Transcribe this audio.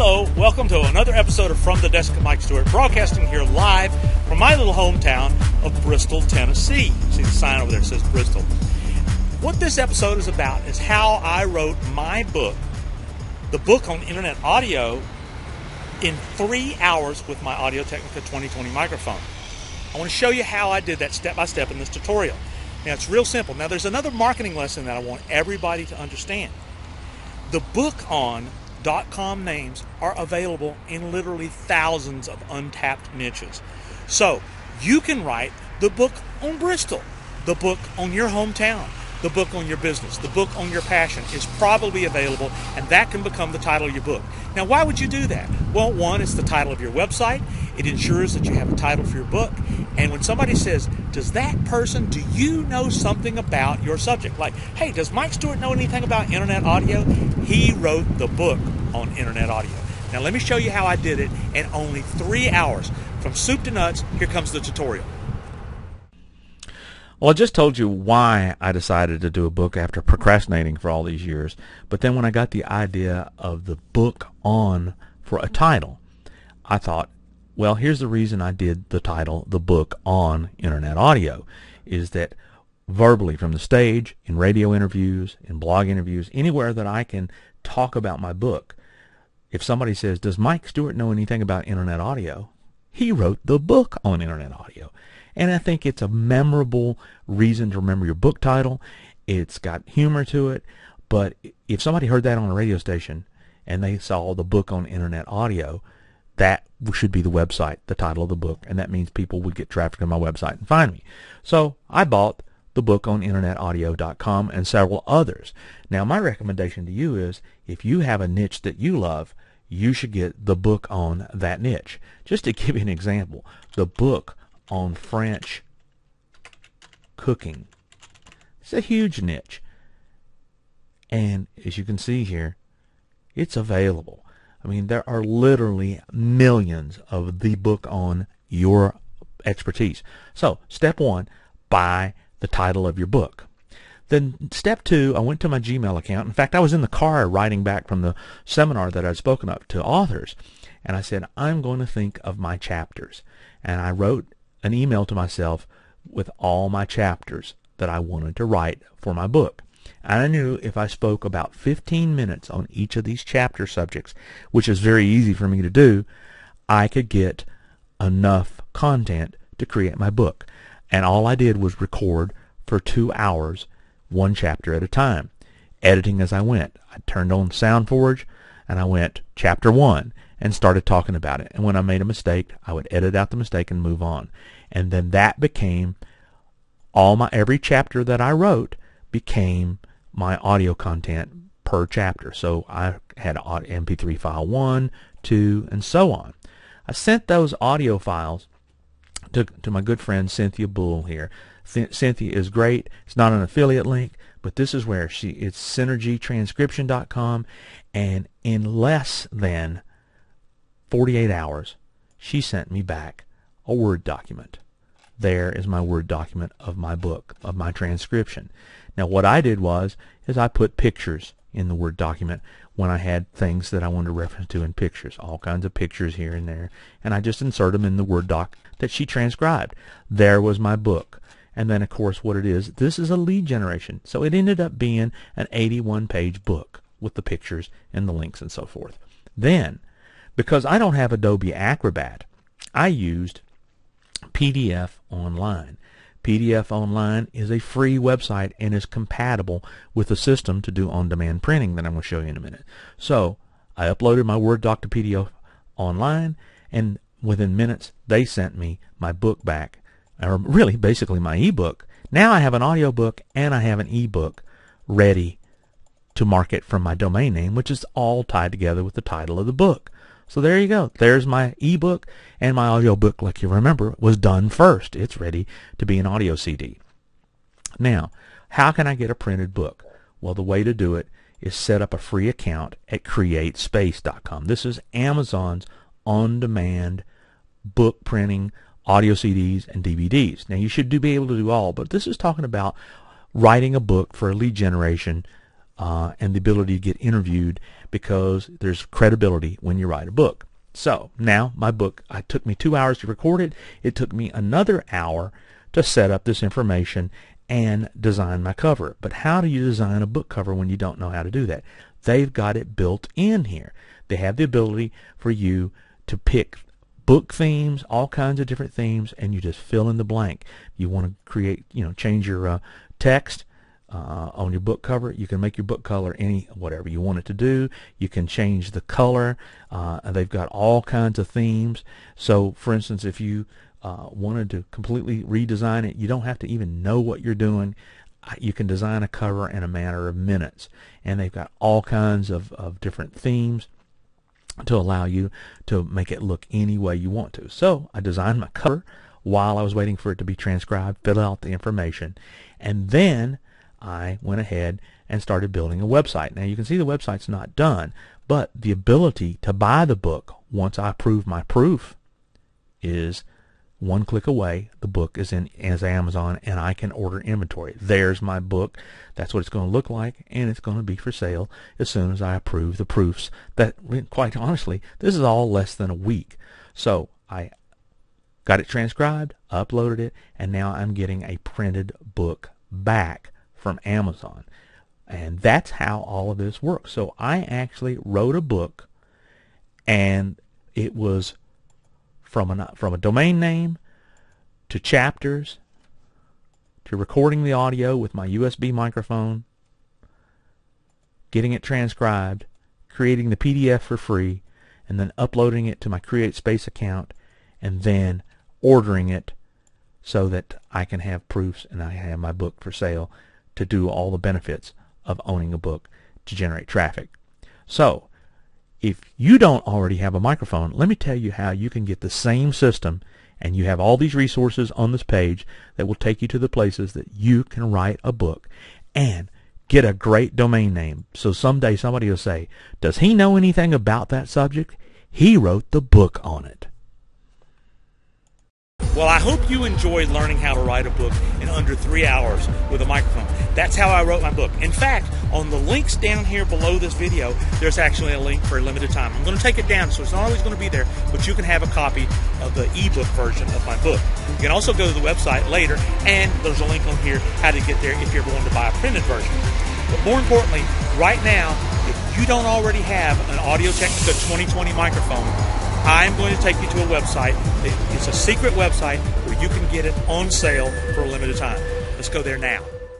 Hello, welcome to another episode of From the Desk of Mike Stewart, broadcasting here live from my little hometown of Bristol, Tennessee. See the sign over there says Bristol. What this episode is about is how I wrote my book, the book on internet audio, in three hours with my Audio Technica 2020 microphone. I want to show you how I did that step by step in this tutorial. Now, it's real simple. Now, there's another marketing lesson that I want everybody to understand. The book on .com names are available in literally thousands of untapped niches. So, you can write the book on Bristol, the book on your hometown, the book on your business, the book on your passion is probably available, and that can become the title of your book. Now, why would you do that? Well, one, it's the title of your website. It ensures that you have a title for your book. And when somebody says, Does that person, do you know something about your subject? Like, hey, does Mike Stewart know anything about internet audio? He wrote the book on internet audio. Now, let me show you how I did it in only three hours. From soup to nuts, here comes the tutorial. Well, I just told you why I decided to do a book after procrastinating for all these years. But then when I got the idea of the book on for a title, I thought, well, here's the reason I did the title, The Book on Internet Audio, is that verbally from the stage, in radio interviews, in blog interviews, anywhere that I can talk about my book, if somebody says, does Mike Stewart know anything about Internet Audio? He wrote the book on Internet Audio. And I think it's a memorable reason to remember your book title. It's got humor to it. But if somebody heard that on a radio station and they saw the book on internet audio, that should be the website, the title of the book, and that means people would get traffic to my website and find me. So I bought the book on internetaudio.com and several others. Now my recommendation to you is if you have a niche that you love, you should get the book on that niche. Just to give you an example, the book on French cooking. It's a huge niche. And as you can see here, it's available. I mean, there are literally millions of the book on your expertise. So, step one, buy the title of your book. Then step two, I went to my Gmail account. In fact, I was in the car writing back from the seminar that I'd spoken of to authors. And I said, I'm going to think of my chapters. And I wrote an email to myself with all my chapters that I wanted to write for my book. And I knew if I spoke about 15 minutes on each of these chapter subjects, which is very easy for me to do, I could get enough content to create my book. And all I did was record for two hours, one chapter at a time, editing as I went. I turned on SoundForge and I went chapter one and started talking about it. And when I made a mistake, I would edit out the mistake and move on. And then that became all my every chapter that I wrote became my audio content per chapter. So I had MP3 file 1, 2, and so on. I sent those audio files to, to my good friend Cynthia Bull here. Cynthia is great. It's not an affiliate link, but this is where she it's synergytranscription.com and in less than 48 hours, she sent me back a Word document. There is my Word document of my book, of my transcription. Now what I did was, is I put pictures in the Word document when I had things that I wanted to reference to in pictures, all kinds of pictures here and there, and I just insert them in the Word doc that she transcribed. There was my book. And then, of course, what it is, this is a lead generation. So it ended up being an 81-page book with the pictures and the links and so forth. Then, because I don't have Adobe Acrobat, I used PDF Online. PDF Online is a free website and is compatible with the system to do on-demand printing that I'm going to show you in a minute. So I uploaded my Word doc to PDF Online and within minutes they sent me my book back, or really basically my ebook. Now I have an audiobook and I have an ebook ready to market from my domain name, which is all tied together with the title of the book. So there you go. There's my ebook and my audiobook, like you remember, was done first. It's ready to be an audio CD. Now, how can I get a printed book? Well, the way to do it is set up a free account at createspace.com. This is Amazon's on-demand book printing, audio CDs, and DVDs. Now, you should do, be able to do all, but this is talking about writing a book for lead generation uh, and the ability to get interviewed because there's credibility when you write a book. So now my book, it took me two hours to record it. It took me another hour to set up this information and design my cover. But how do you design a book cover when you don't know how to do that? They've got it built in here. They have the ability for you to pick book themes, all kinds of different themes, and you just fill in the blank. You want to create, you know, change your uh, text uh, on your book cover. You can make your book color any whatever you want it to do. You can change the color. Uh, they've got all kinds of themes. So, for instance, if you uh, wanted to completely redesign it, you don't have to even know what you're doing. You can design a cover in a matter of minutes. And they've got all kinds of, of different themes to allow you to make it look any way you want to. So I designed my cover while I was waiting for it to be transcribed, fill out the information, and then I went ahead and started building a website. Now you can see the website's not done, but the ability to buy the book once I approve my proof is one click away. The book is in as Amazon and I can order inventory. There's my book. That's what it's going to look like and it's going to be for sale as soon as I approve the proofs. That quite honestly, this is all less than a week. So I got it transcribed, uploaded it, and now I'm getting a printed book back from Amazon. And that's how all of this works. So I actually wrote a book and it was from a, from a domain name to chapters to recording the audio with my USB microphone, getting it transcribed, creating the PDF for free, and then uploading it to my CreateSpace account, and then ordering it so that I can have proofs and I have my book for sale to do all the benefits of owning a book to generate traffic. So, if you don't already have a microphone, let me tell you how you can get the same system and you have all these resources on this page that will take you to the places that you can write a book and get a great domain name. So someday somebody will say, does he know anything about that subject? He wrote the book on it. Well, I hope you enjoyed learning how to write a book in under three hours with a microphone. That's how I wrote my book. In fact, on the links down here below this video, there's actually a link for a limited time. I'm going to take it down, so it's not always going to be there, but you can have a copy of the ebook version of my book. You can also go to the website later, and there's a link on here how to get there if you're going to buy a printed version. But more importantly, right now, if you don't already have an Audio Technica 2020 microphone, I'm going to take you to a website. It's a secret website where you can get it on sale for a limited time. Let's go there now.